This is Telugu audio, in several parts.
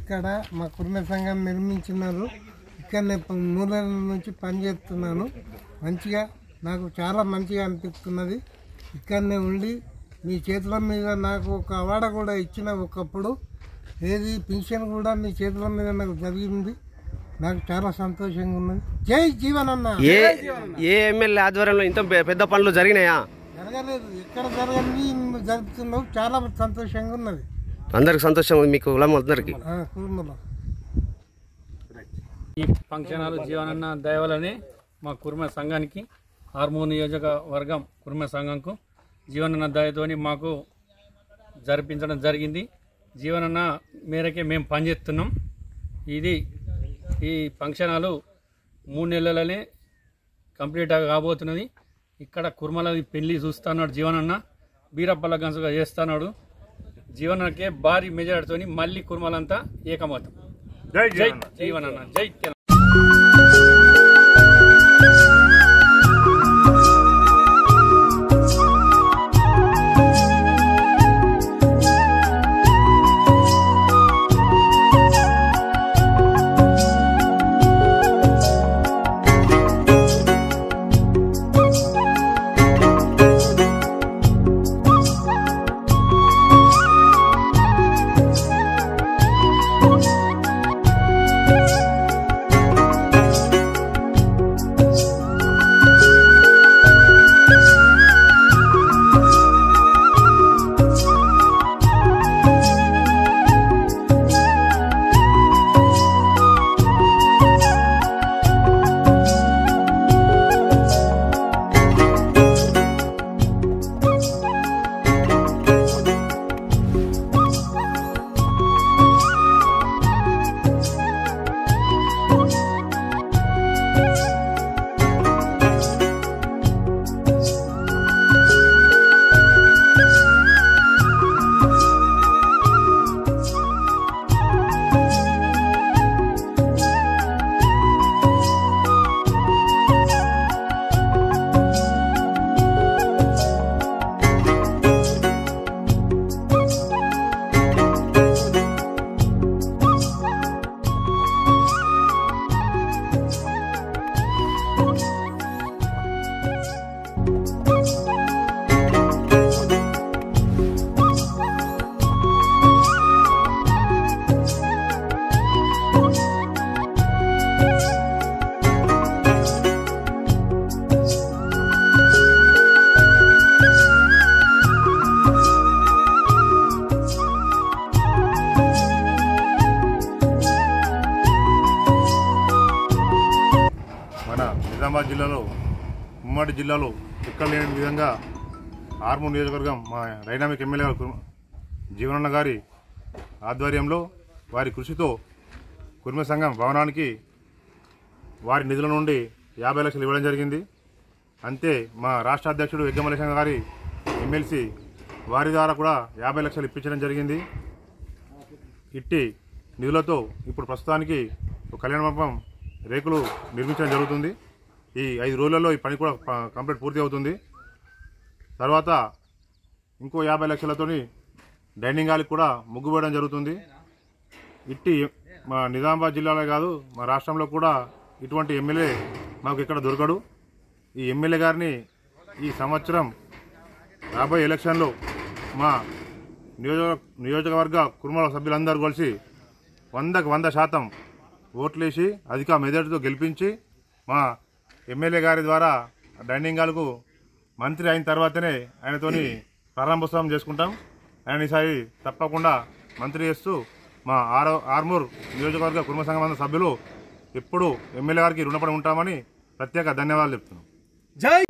ఇక్కడ మా కుటుంబ సంఘం నిర్మించినారు. ఇక్కడ నేను మూడు నెలల నుంచి పనిచేస్తున్నాను మంచిగా నాకు చాలా మంచిగా అనిపిస్తున్నది. ఇక్కడనే ఉండి మీ చేతుల మీద నాకు ఒక అవార్డు కూడా ఇచ్చిన ఒకప్పుడు ఏది పింఛన్ కూడా మీ చేతుల మీద నాకు జరిగింది. నాకు చాలా సంతోషంగా ఉన్నది. జై జీవన్ అన్న ఏ ఏ ఎమ్మెల్యే ఆధ్వర్యంలో ఇంత పెద్ద పనులు జరిగినాయా? జరగలేదు. ఎక్కడ జరగని జరుపుతున్నావు చాలా సంతోషంగా ఉన్నది. అందరికి సంతోషం మీకు కులం అందరికి. ఈ ఫంక్షన్ హాల్ జీవనన్న దయవలని మా కుర్మ సంఘానికి హార్మోన్ నియోజకవర్గం కుర్మ సంఘంకు జీవనన్న దయతోని మాకు జరిపించడం జరిగింది. జీవనన్న మేరకే మేము పనిచేస్తున్నాం. ఇది ఈ ఫంక్షన్ హాల్ మూడు నెలలనే కంప్లీట్ కాబోతున్నది. ఇక్కడ కుర్మల పెళ్ళి చూస్తున్నాడు జీవనన్న. బీరప్పల గంసుగా చేస్తున్నాడు. జీవనకే భారీ మెజార్టీతోని మళ్ళీ కుర్మలంతా ఏకమవుతాం జై జీవనన్న జై తెలంగాణ నిజామాబాద్ జిల్లాలో ఉమ్మడి జిల్లాలో ఎక్కడ లేని విధంగా ఆర్మూర్ నియోజకవర్గం మా డైనామిక్ ఎమ్మెల్యే గారు జీవనన్న గారి ఆధ్వర్యంలో వారి కృషితో కుర్మ సంఘం భవనానికి వారి నిధుల నుండి యాభై లక్షలు ఇవ్వడం జరిగింది. అంతే మా రాష్ట్ర అధ్యక్షుడు యజ్ఞమలేశం గారి ఎమ్మెల్సీ వారి ద్వారా కూడా యాభై లక్షలు ఇప్పించడం జరిగింది. ఇట్టి నిధులతో ఇప్పుడు ప్రస్తుతానికి ఒక కళ్యాణ మండపం రేకులు నిర్మించడం జరుగుతుంది. ఈ ఐదు రోజులలో ఈ పని కూడా కంప్లీట్ పూర్తి అవుతుంది. తర్వాత ఇంకో యాభై లక్షలతోని డైనింగ్ హాల్కి కూడా ముగ్గు వేయడం జరుగుతుంది. ఇట్టి మా నిజామాబాద్ జిల్లాలో కాదు మా రాష్ట్రంలో కూడా ఇటువంటి ఎమ్మెల్యే మాకు ఇక్కడ దొరకడు. ఈ ఎమ్మెల్యే గారిని ఈ సంవత్సరం రాబోయే ఎలక్షన్లో మా నియోజక నియోజకవర్గ కుటుంబాల సభ్యులందరూ కలిసి వందకు వంద శాతం ఓట్లేసి అధిక మెజార్టీతో గెలిపించి మా ఎమ్మెల్యే గారి ద్వారా డైనింగ్ హాల్కు మంత్రి అయిన తర్వాతనే ఆయనతోని ప్రారంభోత్సవం చేసుకుంటాం. ఆయన ఈసారి తప్పకుండా మంత్రి చేస్తూ మా ఆరో ఆర్మూర్ నియోజకవర్గ కుటుంబ సంఘం సభ్యులు ఎప్పుడు ఎమ్మెల్యే గారికి రుణపడి ఉంటామని ప్రత్యేక ధన్యవాదాలు చెప్తున్నాం. జై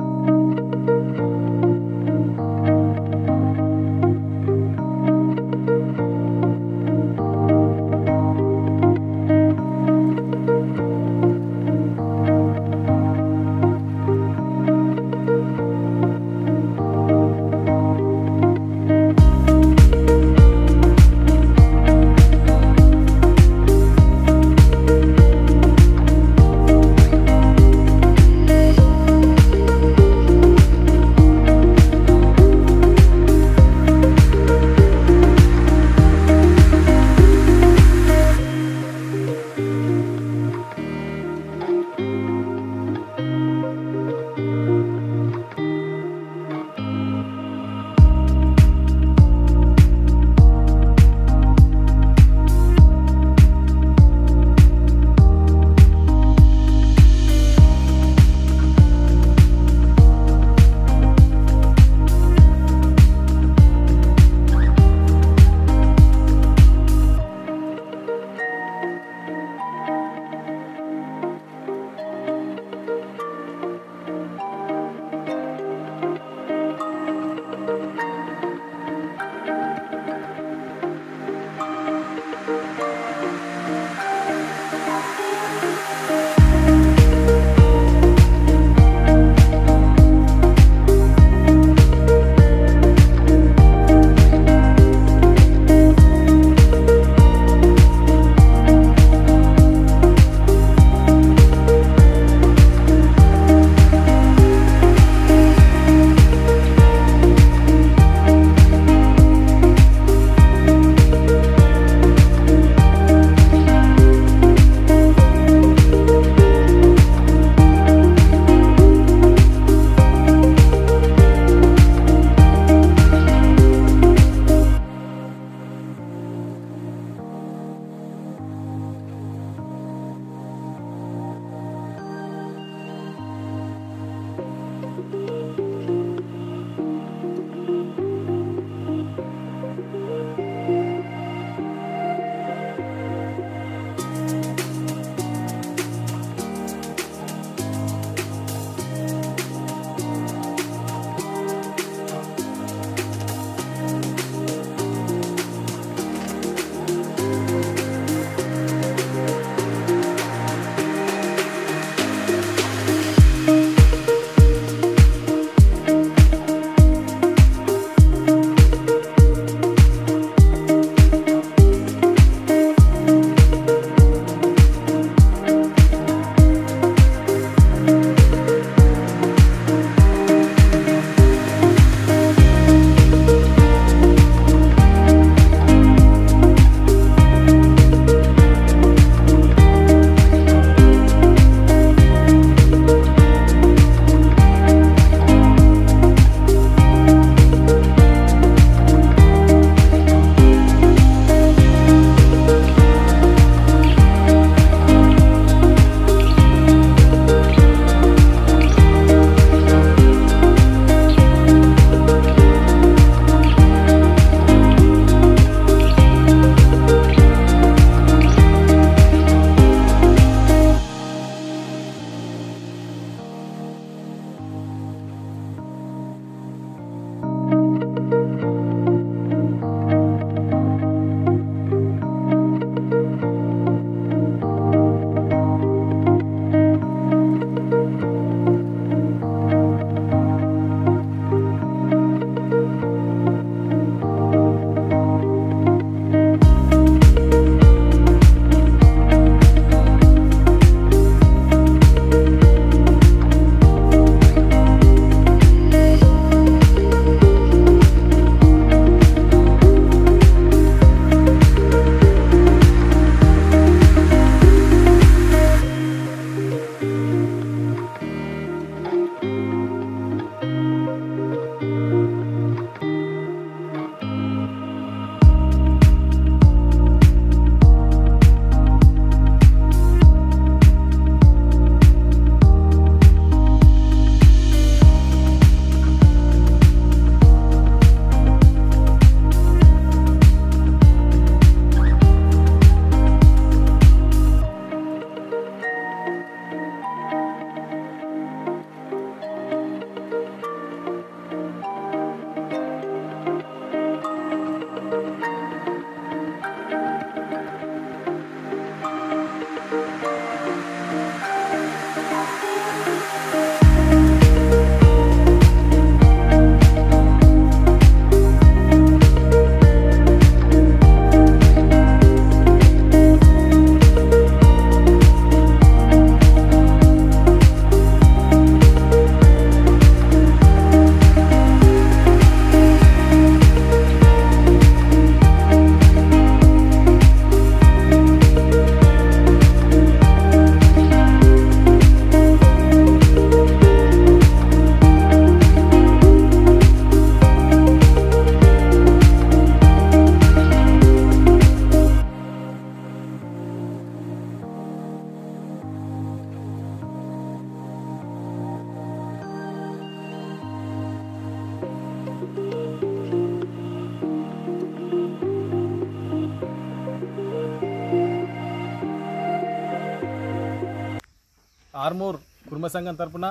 ఆర్మూర్ కుటుంబ సంఘం తరపున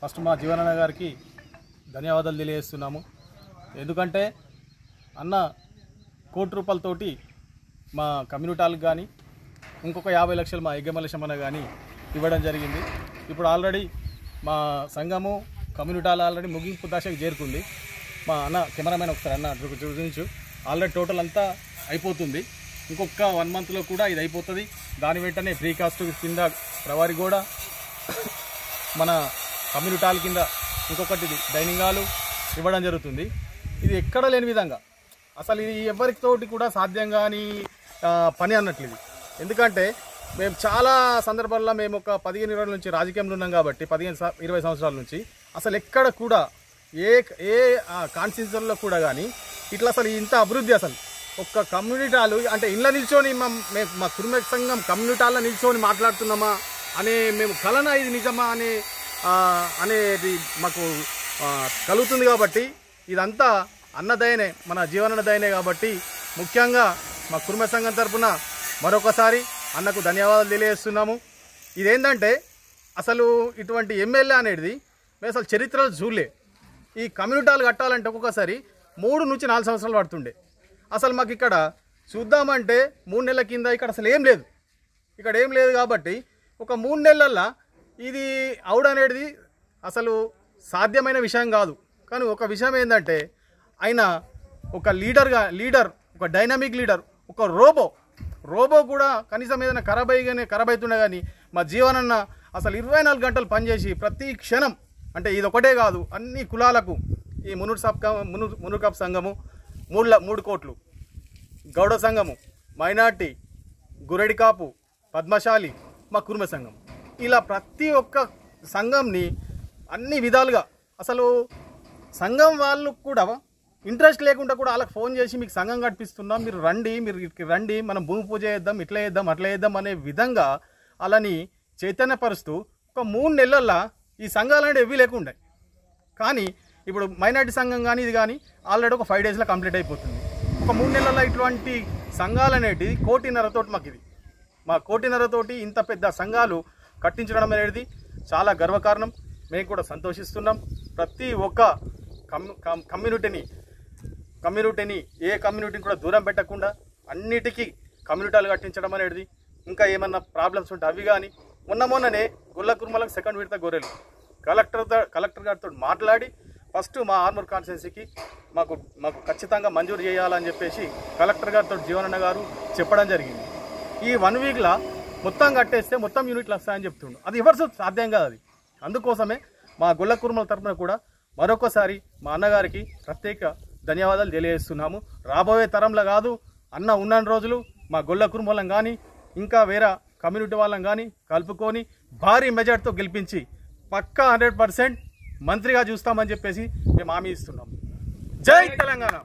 ఫస్ట్ మా జీవనన్న గారికి ధన్యవాదాలు తెలియజేస్తున్నాము. ఎందుకంటే అన్న కోటి రూపాయలతోటి మా కమ్యూనిటాలకు కానీ ఇంకొక యాభై లక్షలు మా యజ్ఞమలశమన కానీ ఇవ్వడం జరిగింది. ఇప్పుడు ఆల్రెడీ మా సంఘము కమ్యూనిటాలు ఆల్రెడీ ముగింపు దశకు చేరుకుంది. మా అన్న కెమెరామెన్ ఒకసారి అన్న చూపించు. ఆల్రెడీ టోటల్ అంతా అయిపోతుంది. ఇంకొక వన్ మంత్లో కూడా ఇది అయిపోతుంది. దాని వెంటనే ఫ్రీ కాస్ట్ కింద ప్రవారి కూడా మన కమ్యూనిటీ హాల్ కింద ఇంకొకటి డైనింగ్ హాలు ఇవ్వడం జరుగుతుంది. ఇది ఎక్కడ లేని విధంగా. అసలు ఇది ఎవరితోటి కూడా సాధ్యం కాని పని అన్నట్లు ఇది. ఎందుకంటే మేము చాలా సందర్భాల్లో మేము ఒక పదిహేను ఇరవై నుంచి రాజకీయంలో ఉన్నాం కాబట్టి పదిహేను ఇరవై సంవత్సరాల నుంచి అసలు ఎక్కడ కూడా ఏ ఏ కాన్స్టిట్యూషన్లో కూడా కానీ ఇట్లా అసలు ఇంత అభివృద్ధి అసలు. ఒక్క కమ్యూనిటాలు అంటే ఇంట్లో నిల్చొని మా మా కుటుంబ సంఘం కమ్యూనిటాల్లో నిల్చొని మాట్లాడుతున్నామా? అనే మేము కలన ఇది నిజమా అనే అనేది మాకు కలుగుతుంది కాబట్టి ఇదంతా అన్నదయనే మన జీవన దయనే కాబట్టి ముఖ్యంగా మా కుటుంబ సంఘం తరఫున మరొకసారి అన్నకు ధన్యవాదాలు తెలియజేస్తున్నాము. ఇదేంటంటే అసలు ఇటువంటి ఎమ్మెల్యే అనేది మేము అసలు చరిత్రలో చూడలే. ఈ కమ్యూనిటాలు కట్టాలంటే ఒక్కొక్కసారి మూడు నుంచి నాలుగు సంవత్సరాలు పడుతుండే. అసలు మాకు ఇక్కడ చూద్దామంటే మూడు నెలల కింద ఇక్కడ అసలు ఏం లేదు. ఇక్కడ ఏం లేదు కాబట్టి ఒక మూడు నెలల్లో ఇది అవుడనేది అసలు సాధ్యమైన విషయం కాదు. కానీ ఒక విషయం ఏంటంటే ఆయన ఒక లీడర్గా లీడర్ ఒక డైనమిక్ లీడర్ ఒక రోబో. రోబో కూడా కనీసం ఏదైనా ఖరాబ్ అయ్యగానే ఖరాబ్ అవుతుండే కానీ మా జీవనన్న అసలు ఇరవై నాలుగు గంటలు పనిచేసి ప్రతి క్షణం అంటే ఇది ఒకటే కాదు అన్ని కులాలకు ఈ మునుడు సబ్ మును మునుకప్ సంఘము మూడు మూడు కోట్లు. గౌడ సంఘము మైనార్టీ గురడికాపు పద్మశాలి మా కుర్మ సంఘం. ఇలా ప్రతి ఒక్క సంఘంని అన్ని విధాలుగా అసలు సంఘం వాళ్ళు కూడా ఇంట్రెస్ట్ లేకుండా కూడా వాళ్ళకి ఫోన్ చేసి మీకు సంఘం కట్టిస్తున్నాం మీరు రండి మీరు ఇక్కడికి రండి మనం భూమి పూజ చేద్దాం ఇట్లా చేద్దాం అట్లా చేద్దాం అనే విధంగా వాళ్ళని చైతన్యపరుస్తూ ఒక మూడు నెలల్లో ఈ సంఘాలు అనేవి ఎవి లేకుండా కానీ ఇప్పుడు మైనార్టీ సంఘం కానీ ఇది కానీ ఆల్రెడీ ఒక ఫైవ్ డేస్లో కంప్లీట్ అయిపోతుంది. ఒక మూడు నెలల్లో ఇటువంటి సంఘాలు అనేటివి కోటిన్నరతోటి మాకు ఇది. మా కోటిన్నరతోటి ఇంత పెద్ద సంఘాలు కట్టించడం అనేది చాలా గర్వకారణం. మేము కూడా సంతోషిస్తున్నాం. ప్రతి ఒక్క కమ్- కమ్యూనిటీని కమ్యూనిటీని ఏ కమ్యూనిటీని కూడా దూరం పెట్టకుండా అన్నిటికీ కమ్యూనిటీలు కట్టించడం అనేది ఇంకా ఏమన్నా ప్రాబ్లమ్స్ ఉంటే అవి కానీ మొన్న మొన్ననే గుల్ల కుర్మలకు సెకండ్ విడత గొర్రెలు. కలెక్టర్ కలెక్టర్ గారితో మాట్లాడి ఫస్ట్ మా ఆర్మూర్ కాన్స్టిట్యున్సీకి మాకు మాకు ఖచ్చితంగా మంజూరు చేయాలని చెప్పేసి కలెక్టర్ గారితో జీవనన్న గారు చెప్పడం జరిగింది. ఈ వన్ వీక్లో మొత్తం కట్టేస్తే మొత్తం యూనిట్లు వస్తాయని చెప్తుండు. అది ఎవరు సాధ్యం కాదు అది. అందుకోసమే మా గొల్ల కుర్మల తరపున కూడా మరొకసారి మా అన్నగారికి ప్రత్యేక ధన్యవాదాలు తెలియజేస్తున్నాము. రాబోయే తరంలో కాదు అన్న ఉన్న రోజులు మా గొల్ల కుర్మలం కానీ ఇంకా వేరే కమ్యూనిటీ వాళ్ళం కానీ కలుపుకొని భారీ మెజార్టీతో గెలిపించి పక్కా హండ్రెడ్ పర్సెంట్ మంత్రిగా చూస్తామని చెప్పేసి మేము హామీ ఇస్తున్నాం. జై తెలంగాణ!